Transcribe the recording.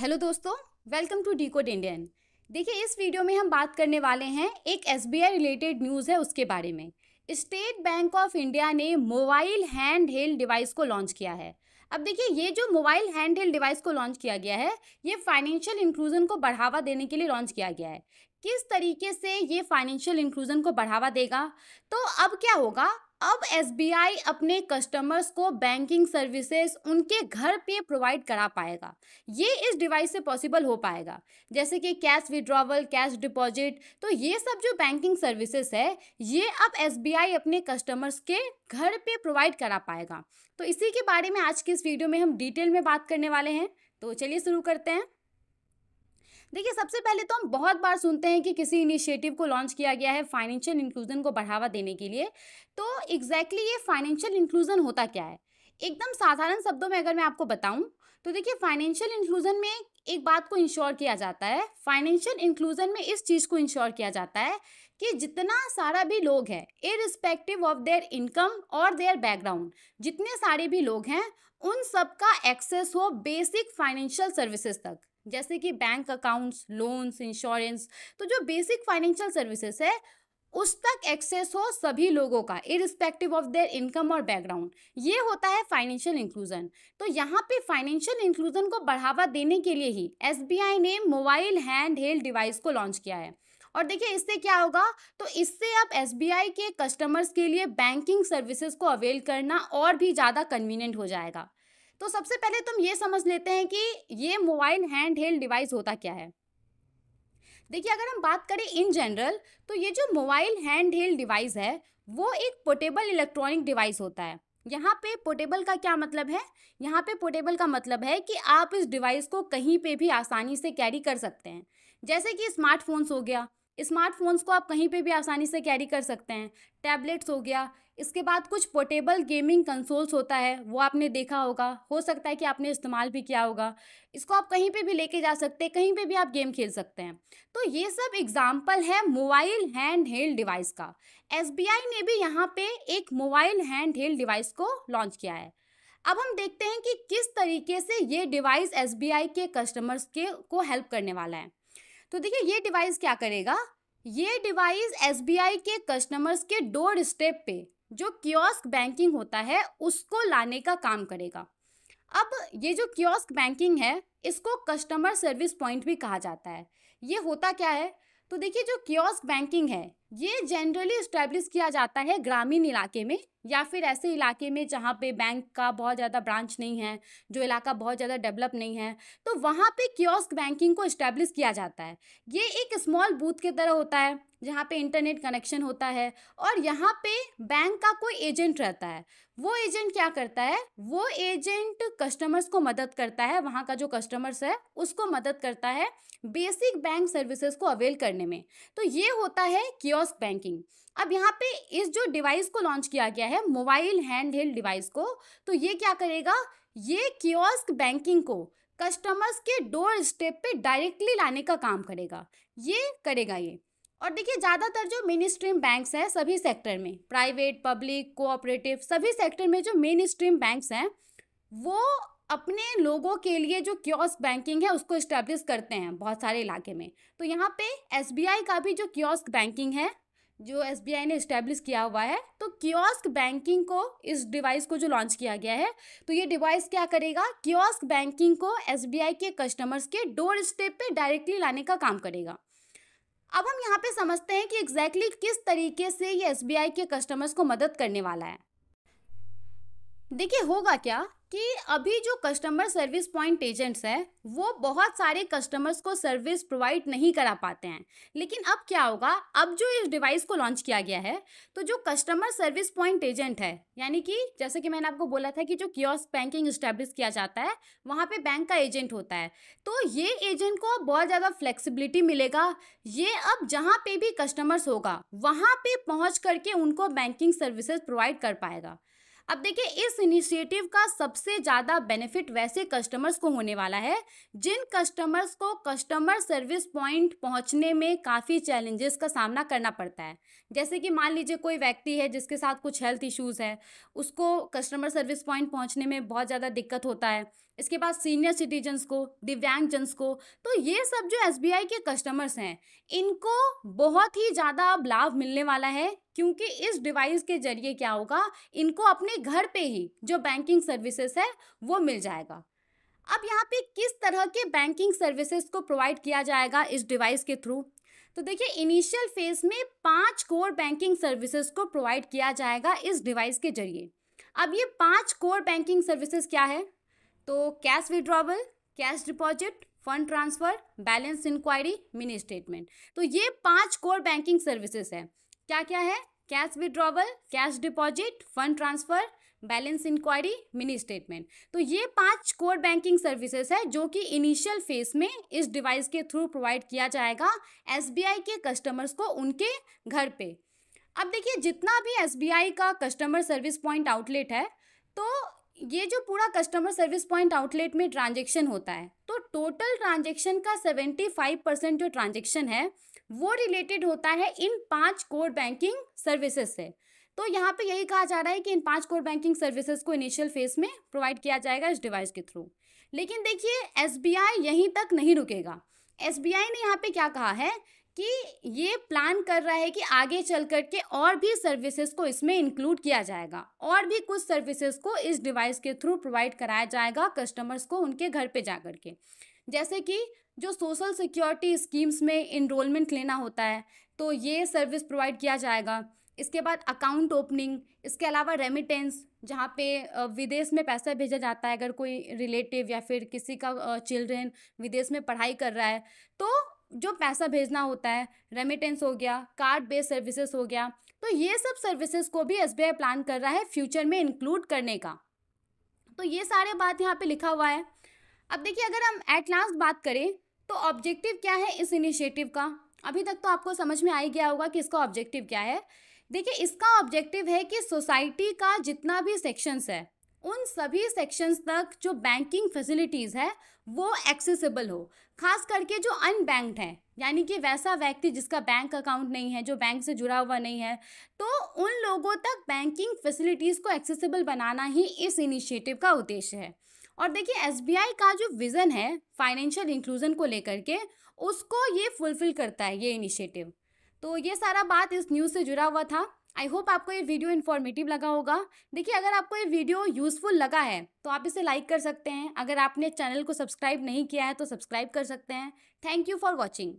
Hello दोस्तों welcome to decode Indian देखिए, इस वीडियो में हम बात करने वाले हैं एक एसबीआई रिलेटेड न्यूज़ है उसके बारे में। स्टेट बैंक ऑफ़ इंडिया ने मोबाइल हैंड हेल्ड डिवाइस को लॉन्च किया है। अब देखिए, ये जो मोबाइल हैंड हेल्ड डिवाइस को लॉन्च किया गया है, ये फाइनेंशियल इंक्लूजन को बढ़ावा देने के लिए लॉन्च किया गया है। किस तरीके से ये फाइनेंशियल इंक्लूजन को बढ़ावा देगा? तो अब क्या होगा? अब एसबीआई अपने कस्टमर्स को बैंकिंग सर्विसेज़ उनके घर पे प्रोवाइड करा पाएगा। ये इस डिवाइस से पॉसिबल हो पाएगा। जैसे कि कैश विड्रॉवल, कैश डिपॉजिट तो ये सब जो बैंकिंग सर्विसेज़ है, ये अब एसबीआई अपने कस्टमर्स के घर पे प्रोवाइड करा पाएगा। तो इसी के बारे में आज के इस वीडियो में हम डिटेल में बात करने वाले हैं। तो चलिए शुरू करते हैं। देखिए, सबसे पहले तो हम बहुत बार सुनते हैं कि किसी इनिशिएटिव को लॉन्च किया गया है फाइनेंशियल इंक्लूजन को बढ़ावा देने के लिए। तो एग्जैक्टली exactly ये फाइनेंशियल इंक्लूजन होता क्या है? एकदम साधारण शब्दों में अगर मैं आपको बताऊँ तो देखिए फाइनेंशियल इंक्लूजन में एक बात को इंश्योर किया जाता है। फाइनेंशियल इंक्लूजन में इस चीज़ को इंश्योर किया जाता है कि जितना सारा भी लोग हैं इरिस्पेक्टिव ऑफ़ देयर इनकम और देयर बैकग्राउंड जितने सारे भी लोग हैं, उन सबका एक्सेस हो बेसिक फाइनेंशियल सर्विसेज़ तक। जैसे कि बैंक अकाउंट्स लोन्स इंश्योरेंस तो जो बेसिक फाइनेंशियल सर्विसेज़ है, उस तक एक्सेस हो सभी लोगों का इरिस्पेक्टिव ऑफ़ देयर इनकम और बैकग्राउंड ये होता है फाइनेंशियल इंक्लूजन तो यहाँ पे फाइनेंशियल इंक्लूजन को बढ़ावा देने के लिए ही एसबीआई ने मोबाइल हैंड हेल्ड डिवाइस को लॉन्च किया है. और देखिए, इससे क्या होगा? तो इससे अब एस के कस्टमर्स के लिए बैंकिंग सर्विसेज़ को अवेल करना और भी ज़्यादा कन्वीनियंट हो जाएगा. तो सबसे पहले तुम ये समझ लेते हैं कि ये मोबाइल हैंड हेल्ड डिवाइस होता क्या है। देखिए, अगर हम बात करें इन जनरल तो ये जो मोबाइल हैंड हेल्ड डिवाइस है, वो एक पोर्टेबल इलेक्ट्रॉनिक डिवाइस होता है। यहाँ पे पोर्टेबल का क्या मतलब है? यहाँ पे पोर्टेबल का मतलब है कि आप इस डिवाइस को कहीं पे भी आसानी से कैरी कर सकते हैं। जैसे कि स्मार्टफोन्स हो गया स्मार्टफोन्स को आप कहीं पे भी आसानी से कैरी कर सकते हैं। टैबलेट्स हो गया, इसके बाद कुछ पोर्टेबल गेमिंग कंसोल्स होता है, वो आपने देखा होगा, हो सकता है कि आपने इस्तेमाल भी किया होगा। इसको आप कहीं पे भी लेके जा सकते हैं, कहीं पे भी आप गेम खेल सकते हैं। तो ये सब एग्ज़ाम्पल है मोबाइल हैंड हेल्ड डिवाइस का एसबीआई ने भी यहाँ पे एक मोबाइल हैंड हेल्ड डिवाइस को लॉन्च किया है। अब हम देखते हैं कि किस तरीके से ये डिवाइस एसबीआई के कस्टमर्स के, को हेल्प करने वाला है। तो देखिए, ये डिवाइस क्या करेगा? ये डिवाइस एसबीआई के कस्टमर्स के डोर स्टेप पे, जो कियोस्क बैंकिंग होता है, उसको लाने का काम करेगा। अब ये जो कियोस्क बैंकिंग है, इसको कस्टमर सर्विस पॉइंट भी कहा जाता है। ये होता क्या है? तो देखिए, जो कियोस्क बैंकिंग है ये जनरली इस्टेब्लिश किया जाता है ग्रामीण इलाके में या फिर ऐसे इलाके में जहाँ पे बैंक का बहुत ज़्यादा ब्रांच नहीं है, जो इलाका बहुत ज़्यादा डेवलप नहीं है तो वहाँ पे कियोस्क बैंकिंग को इस्टेब्लिश किया जाता है। ये एक स्मॉल बूथ की तरह होता है, जहाँ पे इंटरनेट कनेक्शन होता है और यहाँ पे बैंक का कोई एजेंट रहता है। वो एजेंट क्या करता है? वो एजेंट कस्टमर्स को मदद करता है, वहाँ का जो कस्टमर्स है, उसको मदद करता है बेसिक बैंक सर्विसेज़ को अवेल करने में। तो ये होता है कियोस्क बैंकिंग अब यहाँ पे इस जो डिवाइस को लॉन्च किया गया है मोबाइल हैंड हेल्ड डिवाइस को तो ये क्या करेगा? ये कियोस्क बैंकिंग को कस्टमर्स के डोर स्टेप पे डायरेक्टली लाने का काम करेगा। ये करेगा ये। और देखिए, ज़्यादातर जो मेन स्ट्रीम बैंक्स हैं सभी सेक्टर में प्राइवेट पब्लिक कोऑपरेटिव सभी सेक्टर में जो मेन स्ट्रीम बैंक्स हैं, वो अपने लोगों के लिए जो क्योस बैंकिंग है, उसको इस्टेब्लिश करते हैं बहुत सारे इलाके में। तो यहाँ पे एसबीआई का भी जो क्योस्क बैंकिंग है, जो एसबीआई ने इस्टेब्लिश किया हुआ है तो क्योस्क बैंकिंग को, इस डिवाइस को जो लॉन्च किया गया है तो ये डिवाइस क्या करेगा? क्योस्क बैंकिंग को एस के कस्टमर्स के डोर स्टेप पे डायरेक्टली लाने का काम करेगा। अब हम यहाँ पे समझते हैं कि एग्जैक्टली exactly किस तरीके से ये एसबीआई के कस्टमर्स को मदद करने वाला है। देखिए, होगा क्या? कि अभी जो कस्टमर सर्विस पॉइंट एजेंट्स हैं, वो बहुत सारे कस्टमर्स को सर्विस प्रोवाइड नहीं करा पाते हैं। लेकिन अब क्या होगा? अब जो इस डिवाइस को लॉन्च किया गया है तो जो कस्टमर सर्विस पॉइंट एजेंट है, यानी कि जैसे कि मैंने आपको बोला था कि जो क्योस बैंकिंग इस्टेब्लिश किया जाता है, वहाँ पे बैंक का एजेंट होता है। तो ये एजेंट को बहुत ज़्यादा फ्लेक्सिबिलिटी मिलेगा। ये अब जहाँ पे भी कस्टमर्स होगा, वहाँ पे पहुँच करके उनको बैंकिंग सर्विसेज़ प्रोवाइड कर पाएगा। अब देखिए, इस इनिशिएटिव का सबसे ज़्यादा बेनिफिट वैसे कस्टमर्स को होने वाला है, जिन कस्टमर्स को कस्टमर सर्विस पॉइंट पहुँचने में काफ़ी चैलेंजेस का सामना करना पड़ता है। जैसे कि मान लीजिए कोई व्यक्ति है जिसके साथ कुछ हेल्थ इश्यूज़ है, उसको कस्टमर सर्विस पॉइंट पहुँचने में बहुत ज़्यादा दिक्कत होता है, इसके बाद सीनियर सिटीजन्स को, दिव्यांगजन्स को तो ये सब जो एसबीआई के कस्टमर्स हैं, इनको बहुत ही ज़्यादा अब लाभ मिलने वाला है क्योंकि इस डिवाइस के ज़रिए क्या होगा? इनको अपने घर पे ही जो बैंकिंग सर्विसेज़ है, वो मिल जाएगा। अब यहाँ पे किस तरह के बैंकिंग सर्विसेज़ को प्रोवाइड किया जाएगा इस डिवाइस के थ्रू? तो देखिए, इनिशियल फ़ेज़ में पाँच कोर बैंकिंग सर्विसेज़ को प्रोवाइड किया जाएगा इस डिवाइस के ज़रिए। अब ये पाँच कोर बैंकिंग सर्विसेज़ क्या है? तो cash withdrawal, cash deposit, fund transfer, balance enquiry, mini statement. तो ये पाँच कोर बैंकिंग सर्विसेज़ है। क्या क्या है? Cash withdrawal cash deposit fund transfer balance enquiry mini statement तो ये पाँच कोर बैंकिंग सर्विसेज़ है जो कि इनिशियल फ़ेज़ में इस डिवाइस के थ्रू प्रोवाइड किया जाएगा एसबीआई के कस्टमर्स को उनके घर पे। अब देखिए, जितना भी एसबीआई का कस्टमर सर्विस पॉइंट आउटलेट है तो ये जो पूरा कस्टमर सर्विस पॉइंट आउटलेट में ट्रांजेक्शन होता है तो टोटल ट्रांजेक्शन का सेवेंटी फाइव परसेंट जो ट्रांजेक्शन है वो रिलेटेड होता है इन पाँच कोर बैंकिंग सर्विसेज़ से। तो यहाँ पे यही कहा जा रहा है कि इन पाँच कोर बैंकिंग सर्विसेज़ को इनिशियल फ़ेज़ में प्रोवाइड किया जाएगा इस डिवाइस के थ्रू लेकिन देखिए एसबीआई यहीं तक नहीं रुकेगा। एसबीआई ने यहाँ पे क्या कहा है कि ये प्लान कर रहा है कि आगे चल कर के और भी सर्विसेज़ को इसमें इंक्लूड किया जाएगा और भी कुछ सर्विसेज़ को इस डिवाइस के थ्रू प्रोवाइड कराया जाएगा कस्टमर्स को उनके घर पे जा कर के जैसे कि जो सोशल सिक्योरिटी स्कीम्स में इनरोलमेंट लेना होता है तो ये सर्विस प्रोवाइड किया जाएगा। इसके बाद अकाउंट ओपनिंग इसके अलावा रेमिटेंस जहाँ पे विदेश में पैसा भेजा जाता है, अगर कोई रिलेटिव या फिर किसी का चिल्ड्रेन विदेश में पढ़ाई कर रहा है तो जो पैसा भेजना होता है रेमिटेंस हो गया कार्ड बेस्ड सर्विसेज़ हो गया तो ये सब सर्विसेज़ को भी एसबीआई प्लान कर रहा है फ्यूचर में इंक्लूड करने का। तो ये सारे बात यहाँ पे लिखा हुआ है। अब देखिए, अगर हम एट लास्ट बात करें तो ऑब्जेक्टिव क्या है इस इनिशिएटिव का? अभी तक तो आपको समझ में आ ही गया होगा कि इसका ऑब्जेक्टिव क्या है। देखिए, इसका ऑब्जेक्टिव है कि सोसाइटी का जितना भी सेक्शंस है, उन सभी सेक्शंस तक जो बैंकिंग फैसिलिटीज़ है, वो एक्सेसिबल हो। खास करके जो अनबैंक्ड हैं, यानी कि वैसा व्यक्ति जिसका बैंक अकाउंट नहीं है, जो बैंक से जुड़ा हुआ नहीं है तो उन लोगों तक बैंकिंग फैसिलिटीज़ को एक्सेसिबल बनाना ही इस इनिशिएटिव का उद्देश्य है। और देखिए, एसबीआई का जो विज़न है, फाइनेंशियल इंक्लूजन को लेकर के, उसको ये फुलफिल करता है, ये इनिशिएटिव। तो ये सारा बात इस न्यूज़ से जुड़ा हुआ था। आई होप आपको ये वीडियो इन्फॉर्मेटिव लगा होगा। देखिए, अगर आपको ये वीडियो यूज़फुल लगा है तो आप इसे लाइक कर सकते हैं। अगर आपने चैनल को सब्सक्राइब नहीं किया है तो सब्सक्राइब कर सकते हैं। Thank you for watching.